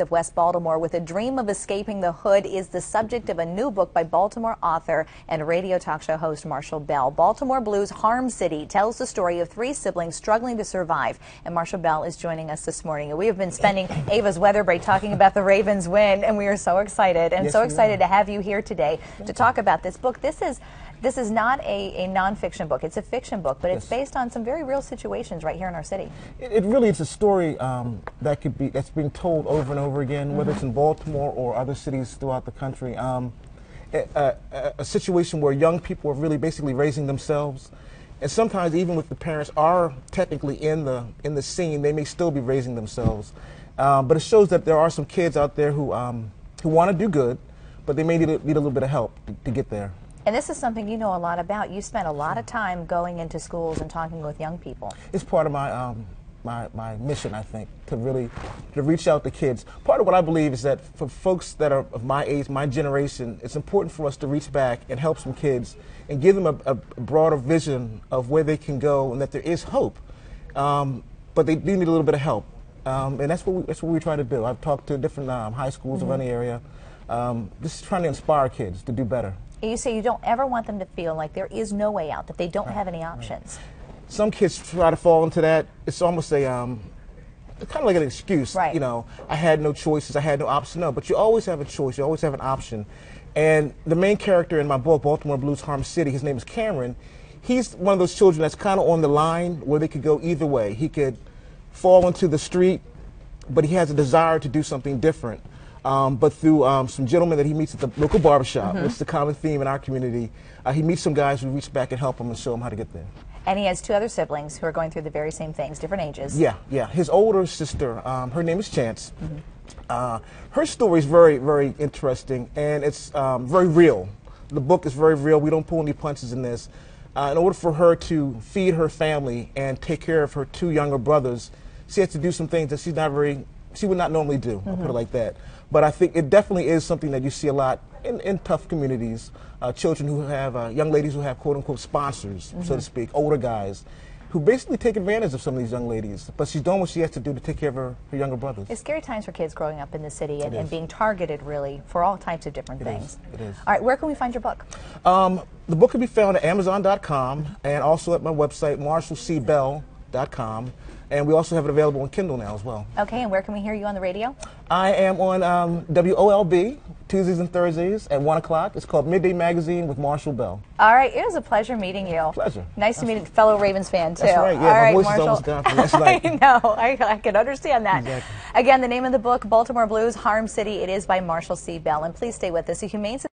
of West Baltimore with a dream of escaping the hood is the subject of a new book by Baltimore author and radio talk show host Marshall Bell. Baltimore Blues Harm City tells the story of three siblings struggling to survive. And Marshall Bell is joining us this morning. We have been spending Ava's weather break talking about the Ravens win, and we are so excited and yes, so excited to have you here today to talk about this book. This is this is not a, a nonfiction book. It's a fiction book, but it's Yes. based on some very real situations right here in our city. It, it really is a story um, that could be that's being told over and over again, whether it's in Baltimore or other cities throughout the country. Um, a, a, a- a situation where young people are really basically raising themselves, and sometimes even if the parents are technically in the in the scene, they may still be raising themselves. Um, but it shows that there are some kids out there who um, who want to do good, but they may need a, need a little bit of help to, to get there. And this is something you know a lot about. You spent a lot of time going into schools and talking with young people. it's part of my um, my my mission, I think, to really to reach out to kids. Part of what I believe is that for folks that are of my age, my generation, it's important for us to reach back and help some kids and give them a, a broader vision of where they can go and that there is hope. Um, but they do need a little bit of help, um, and that's what we, that's what we're trying to do. I've talked to different um, high schools around the area, um, just trying to inspire kids to do better. You say you don't ever want them to feel like there is no way out, that they don't have any options. Some kids try to fall into that. It's almost a um, it's kind of like an excuse. Right. You know, I had no choices. I had no option. No, but you always have a choice. You always have an option. And the main character in my book, Baltimore Blues Harm City, his name is Cameron. He's one of those children that's kind of on the line where they could go either way. He could fall into the street, but he has a desire to do something different. Um, but through um, some gentlemen that he meets at the local barbershop, which is the common theme in our community, uh, he meets some guys who reach back and help him and show him how to get there. And he has two other siblings who are going through the very same things, different ages. Yeah, yeah. His older sister, um, her name is Chance. Uh, her story is very, very interesting, and it's um, very real. The book is very real. We don't pull any punches in this. Uh, in order for her to feed her family and take care of her two younger brothers, she has to do some things that she's not very, she would not normally do. I'll put it like that. But I think it definitely is something that you see a lot in, in tough communities. Uh, children who have, uh, young ladies who have quote unquote sponsors, so to speak, older guys, who basically take advantage of some of these young ladies. But she's doing what she has to do to take care of her, her younger brothers. It's scary times for kids growing up in the city and, and being targeted really for all types of different It things. is. It is. All right, where can we find your book? Um, the book can be found at Amazon.com and also at my website, MarshallCBell.com. And we also have it available on Kindle now as well. Okay, and where can we hear you on the radio? I am on um, WOLB Tuesdays and Thursdays at 1 o'clock. It's called Midday Magazine with Marshall Bell. All right, it was a pleasure meeting you. Pleasure. Nice to meet a fellow Ravens fan too. That's right, yeah, All my right, voice is Marshall. almost gone. I know. I, I can understand that. Exactly. Again, the name of the book, Baltimore Blues, Harm City. It is by Marshall C. Bell. And please stay with us. A humane